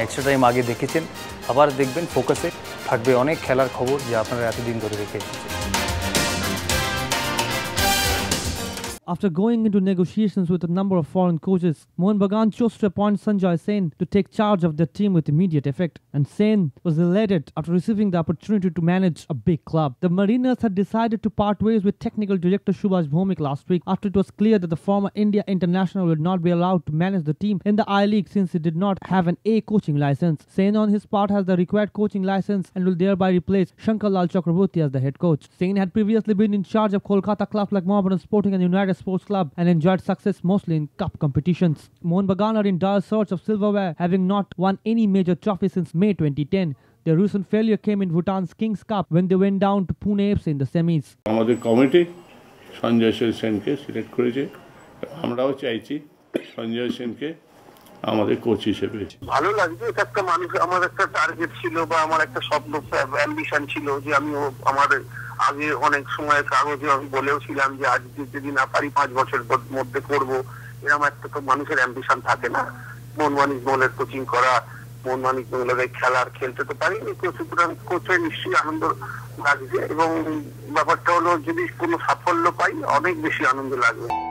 Extra time আগে দেখেছেন আবার দেখবেন ফোকাসে থাকবে অনেক খেলার খবর যে আপনারা এতদিন ধরে রেখে এসেছেন After going into negotiations with a number of foreign coaches, Mohun Bagan chose to appoint Sanjoy Sen to take charge of their team with immediate effect. And Sen was elated after receiving the opportunity to manage a big club. The Mariners had decided to part ways with technical director Subhash Bhowmick last week after it was clear that the former India international would not be allowed to manage the team in the I League since he did not have an A coaching license. Sen on his part has the required coaching license and will thereby replace Shankar Lal Chakraborty as the head coach. Sen had previously been in charge of Kolkata clubs like Mohammedan Sporting and United Sports Club and enjoyed success mostly in cup competitions. Mohun Bagan are in dire search of silverware, having not won any major trophy since May 2010. Their recent failure came in Bhutan's King's Cup when they went down to Pune Apes in the semis. আমাদের committee Sanjay সেনকে select করেছে আমরাও চাইছি সঞ্জয় সেনকে আমাদের coach হিসেবে। ভালো লাগছে, এটা একটা মানুষ আমার একটা টার্গেট ছিল বা আমার একটা স্বপ্ন অ্যাম্বিশন ছিল যে আমি আমার আগে অনেক সময় কাগজে আমি বলেও ছিলাম যে আজ যদি না পারি পাঁচ বছর মধ্যে করব। এরকম একটা তো মানুষের অ্যাম্বিশন থাকে না। মন মানিক বলের কোচিং করা মন মানিক বলের খেলার খেলতে তো পারিনি। তো সুতরাং কোচে নিশ্চয়ই আনন্দ লাগছে এবং ব্যাপারটা হলো যদি কোনো সাফল্য পাই, অনেক বেশি আনন্দ লাগবে।